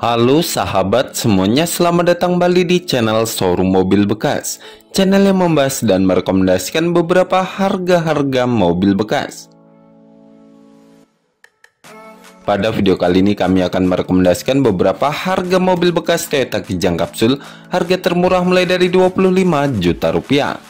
Halo sahabat semuanya, selamat datang kembali di channel showroom mobil bekas. Channel yang membahas dan merekomendasikan beberapa harga-harga mobil bekas. Pada video kali ini kami akan merekomendasikan beberapa harga mobil bekas Toyota Kijang Kapsul Harga termurah mulai dari 25 juta rupiah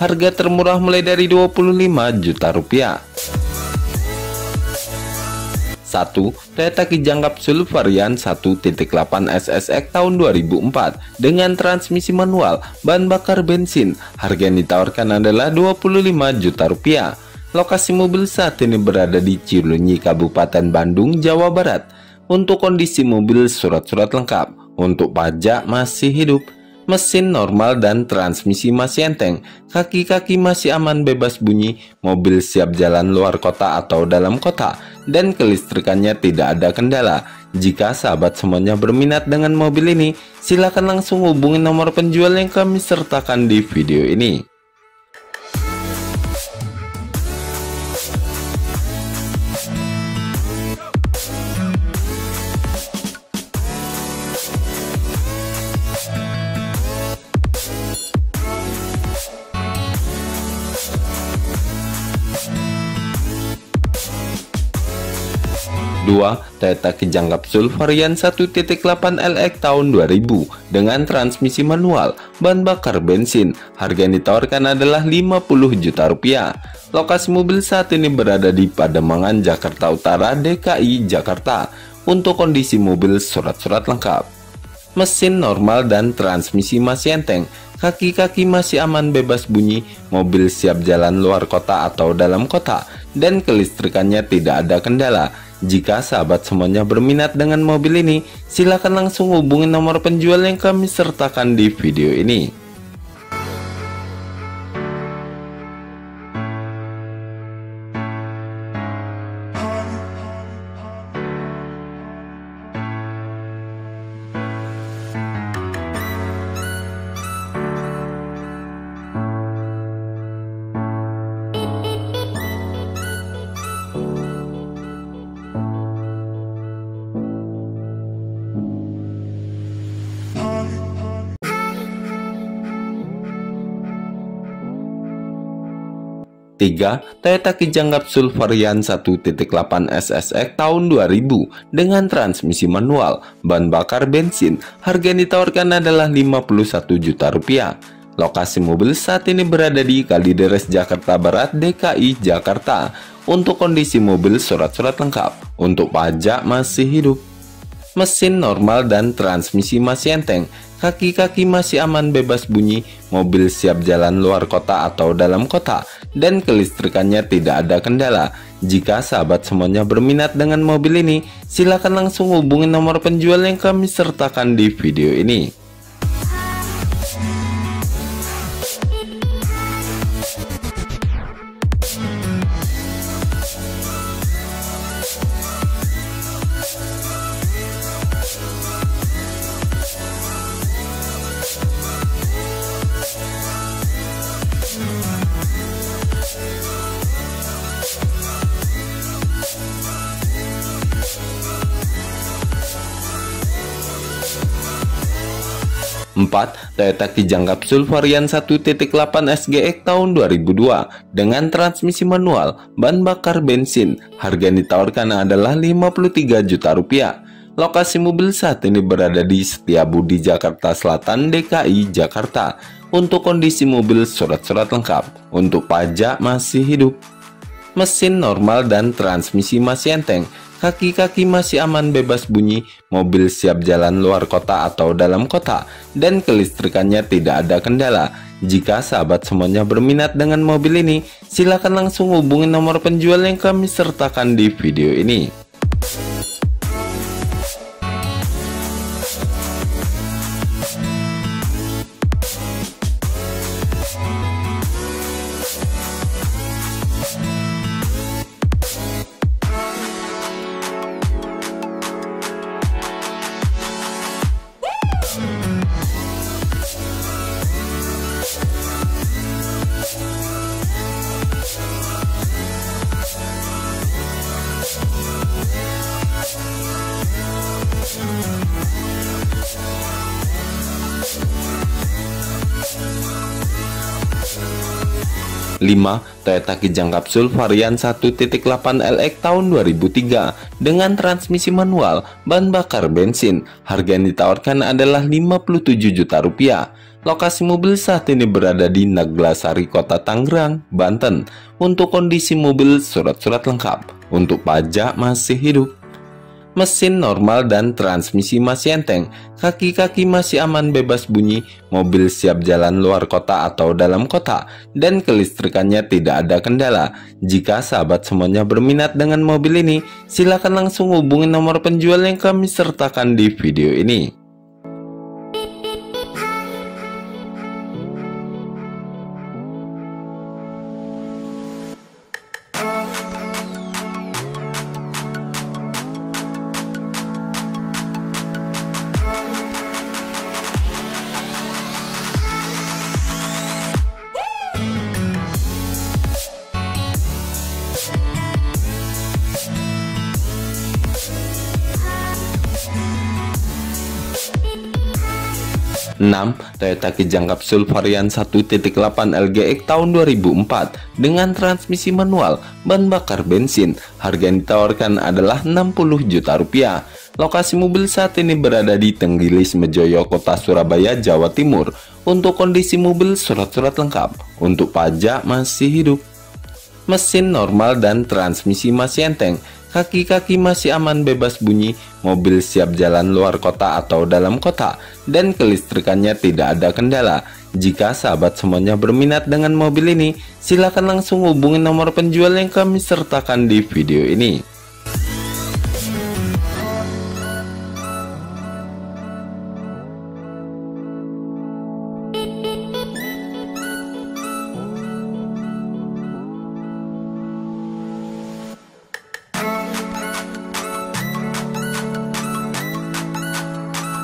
Harga termurah mulai dari 25 juta rupiah. 1. Toyota Kijang Kapsul varian 1.8 SSX tahun 2004 dengan transmisi manual, bahan bakar bensin. Harga yang ditawarkan adalah 25 juta rupiah. Lokasi mobil saat ini berada di Cilunyi, Kabupaten Bandung, Jawa Barat. Untuk kondisi mobil surat-surat lengkap, untuk pajak masih hidup mesin normal dan transmisi masih enteng, kaki-kaki masih aman bebas bunyi, mobil siap jalan luar kota atau dalam kota, dan kelistrikannya tidak ada kendala. Jika sahabat semuanya berminat dengan mobil ini, silakan langsung hubungi nomor penjual yang kami sertakan di video ini. 2. Toyota Kijang Kapsul varian 1.8 LX tahun 2000 dengan transmisi manual, bahan bakar bensin. Harga yang ditawarkan adalah 50 juta rupiah. Lokasi mobil saat ini berada di Pademangan, Jakarta Utara, DKI, Jakarta. Untuk kondisi mobil surat-surat lengkap. Mesin normal dan transmisi masih enteng, kaki-kaki masih aman bebas bunyi, mobil siap jalan luar kota atau dalam kota, dan kelistrikannya tidak ada kendala. Jika sahabat semuanya berminat dengan mobil ini, silakan langsung hubungi nomor penjual yang kami sertakan di video ini. 3. Toyota Kijang Kapsul varian 1.8 SSX tahun 2000 dengan transmisi manual, bahan bakar bensin. Harga yang ditawarkan adalah 51 juta rupiah. Lokasi mobil saat ini berada di Kalideres, Jakarta Barat, DKI, Jakarta. Untuk kondisi mobil surat-surat lengkap, untuk pajak masih hidup. Mesin normal dan transmisi masih enteng kaki-kaki masih aman bebas bunyi, mobil siap jalan luar kota atau dalam kota, dan kelistrikannya tidak ada kendala. Jika sahabat semuanya berminat dengan mobil ini, silakan langsung hubungi nomor penjual yang kami sertakan di video ini. 4. Toyota Kijang Kapsul varian 1.8 SGX tahun 2002 dengan transmisi manual, bahan bakar bensin. Harga yang ditawarkan adalah 53 juta rupiah. Lokasi mobil saat ini berada di Setiabudi, Jakarta Selatan, DKI, Jakarta. Untuk kondisi mobil surat-surat lengkap, untuk pajak masih hidup. Mesin normal dan transmisi masih enteng kaki-kaki masih aman bebas bunyi, mobil siap jalan luar kota atau dalam kota, dan kelistrikannya tidak ada kendala. Jika sahabat semuanya berminat dengan mobil ini, silahkan langsung hubungi nomor penjual yang kami sertakan di video ini. 5. Toyota Kijang Kapsul varian 1.8 LX tahun 2003 dengan transmisi manual, bahan bakar bensin. Harga yang ditawarkan adalah 57 juta rupiah. Lokasi mobil saat ini berada di Naglasari, Kota Tangerang, Banten. Untuk kondisi mobil, surat-surat lengkap. Untuk pajak masih hidup mesin normal dan transmisi masih enteng, kaki-kaki masih aman bebas bunyi, mobil siap jalan luar kota atau dalam kota, dan kelistrikannya tidak ada kendala. Jika sahabat semuanya berminat dengan mobil ini, silakan langsung hubungi nomor penjual yang kami sertakan di video ini. Toyota Kijang Kapsul varian 1.8 LGX tahun 2004 dengan transmisi manual, bahan bakar bensin. Harga yang ditawarkan adalah 60 juta rupiah. Lokasi mobil saat ini berada di Tenggilis Mejoyo, Kota Surabaya, Jawa Timur. Untuk kondisi mobil surat-surat lengkap, untuk pajak masih hidup. Mesin normal dan transmisi masih enteng kaki-kaki masih aman bebas bunyi, mobil siap jalan luar kota atau dalam kota, dan kelistrikannya tidak ada kendala. Jika sahabat semuanya berminat dengan mobil ini, silakan langsung hubungi nomor penjual yang kami sertakan di video ini.